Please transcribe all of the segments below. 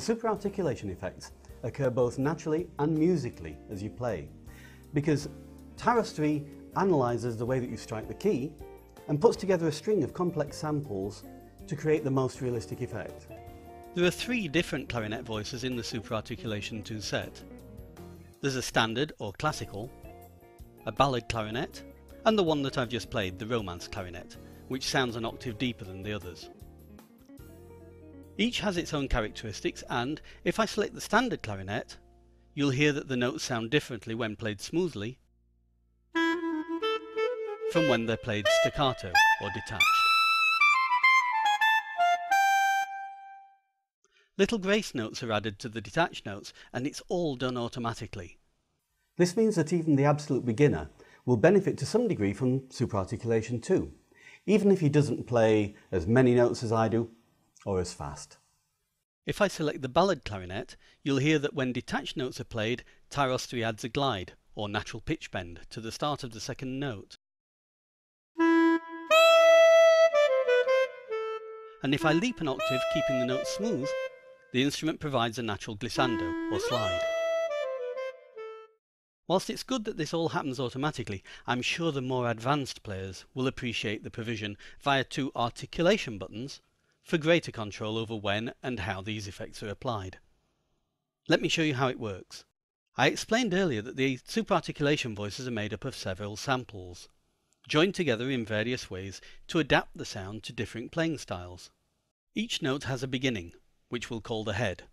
The superarticulation effects occur both naturally and musically as you play, because Tyros 3 analyses the way that you strike the key and puts together a string of complex samples to create the most realistic effect. There are three different clarinet voices in the Superarticulation 2 set. There's a standard or classical, a ballad clarinet, and the one that I've just played, the romance clarinet, which sounds an octave deeper than the others. Each has its own characteristics and, if I select the standard clarinet, you'll hear that the notes sound differently when played smoothly from when they're played staccato or detached. Little grace notes are added to the detached notes and it's all done automatically. This means that even the absolute beginner will benefit to some degree from superarticulation too, even if he doesn't play as many notes as I do or as fast. If I select the ballad clarinet, you'll hear that when detached notes are played, Tyros 3 adds a glide, or natural pitch bend, to the start of the second note. And if I leap an octave keeping the note smooth, the instrument provides a natural glissando, or slide. Whilst it's good that this all happens automatically, I'm sure the more advanced players will appreciate the provision via two articulation buttons for greater control over when and how these effects are applied. Let me show you how it works. I explained earlier that the superarticulation voices are made up of several samples, joined together in various ways to adapt the sound to different playing styles. Each note has a beginning, which we'll call the head.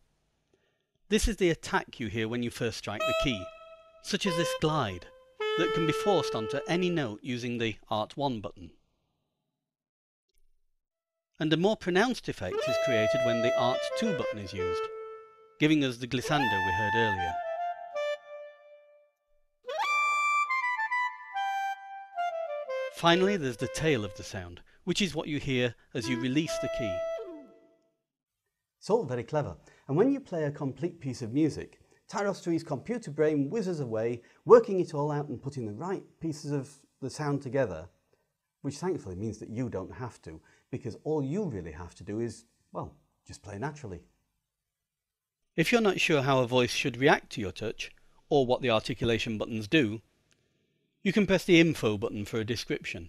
This is the attack you hear when you first strike the key, such as this glide, that can be forced onto any note using the Art 1 button. And a more pronounced effect is created when the Art 2 button is used, giving us the glissando we heard earlier. Finally, there's the tail of the sound, which is what you hear as you release the key. It's all very clever, and when you play a complete piece of music, Tyros 3's computer brain whizzes away, working it all out and putting the right pieces of the sound together, which thankfully means that you don't have to, because all you really have to do is, well, just play naturally. If you're not sure how a voice should react to your touch, or what the articulation buttons do, you can press the info button for a description.